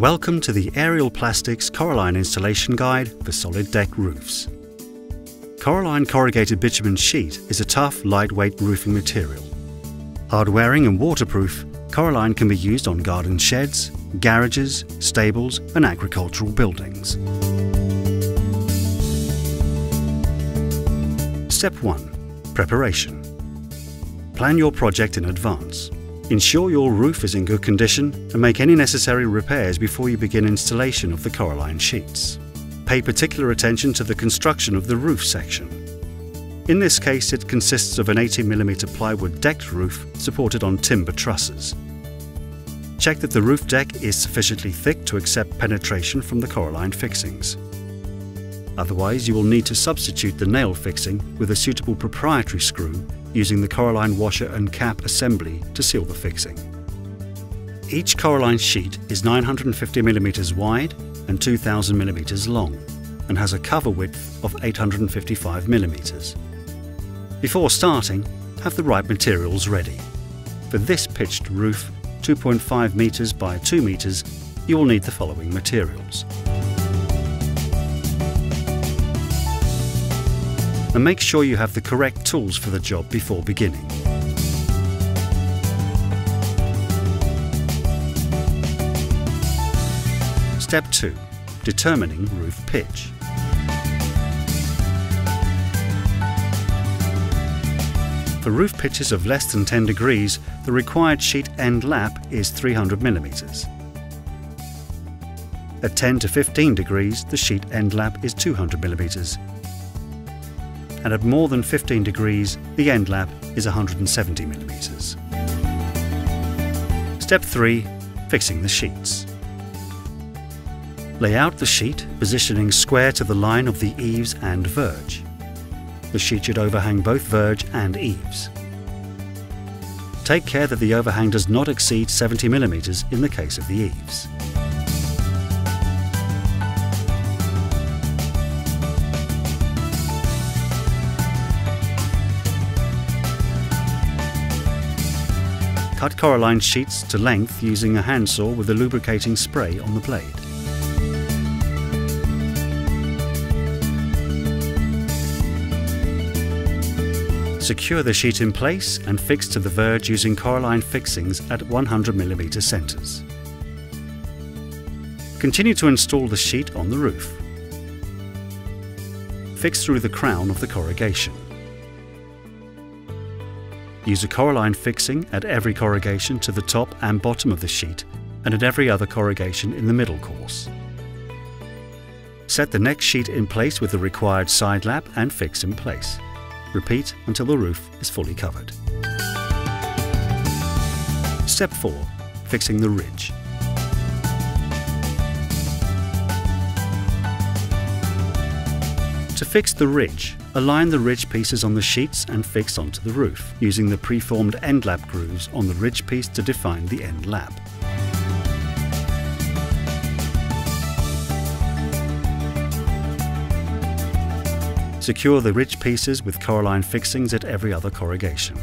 Welcome to the Ariel Plastics Coroline Installation Guide for Solid Deck Roofs. Coroline corrugated bitumen sheet is a tough, lightweight roofing material. Hard-wearing and waterproof, Coroline can be used on garden sheds, garages, stables and agricultural buildings. Step 1. Preparation. Plan your project in advance. Ensure your roof is in good condition and make any necessary repairs before you begin installation of the Coroline sheets. Pay particular attention to the construction of the roof section. In this case it consists of an 18mm plywood decked roof supported on timber trusses. Check that the roof deck is sufficiently thick to accept penetration from the Coroline fixings. Otherwise you will need to substitute the nail fixing with a suitable proprietary screw using the Coroline washer and cap assembly to seal the fixing. Each Coroline sheet is 950mm wide and 2000mm long and has a cover width of 855mm. Before starting, have the right materials ready. For this pitched roof, 2.5 metres by 2 metres, you will need the following materials. And make sure you have the correct tools for the job before beginning. Step 2. Determining roof pitch. For roof pitches of less than 10 degrees, the required sheet end lap is 300 mm. At 10 to 15 degrees, the sheet end lap is 200 mm and at more than 15 degrees, the end lap is 170 millimeters. Step 3. Fixing the sheets. Lay out the sheet, positioning square to the line of the eaves and verge. The sheet should overhang both verge and eaves. Take care that the overhang does not exceed 70 millimeters in the case of the eaves. Cut Coroline sheets to length using a handsaw with a lubricating spray on the blade. Secure the sheet in place and fix to the verge using Coroline fixings at 100mm centres. Continue to install the sheet on the roof. Fix through the crown of the corrugation. Use a Coroline fixing at every corrugation to the top and bottom of the sheet and at every other corrugation in the middle course. Set the next sheet in place with the required side lap and fix in place. Repeat until the roof is fully covered. Step 4. Fixing the ridge. To fix the ridge, align the ridge pieces on the sheets and fix onto the roof, using the preformed end lap grooves on the ridge piece to define the end lap. Secure the ridge pieces with Coroline fixings at every other corrugation.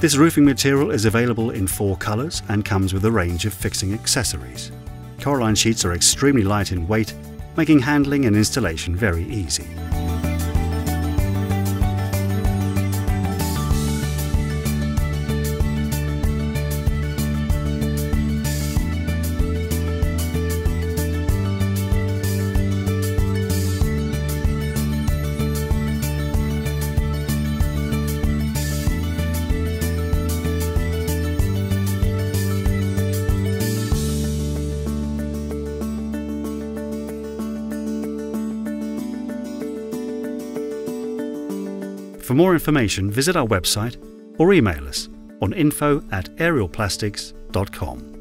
This roofing material is available in four colours and comes with a range of fixing accessories. Coroline sheets are extremely light in weight, making handling and installation very easy. For more information, visit our website or email us on info at arielplastics.com.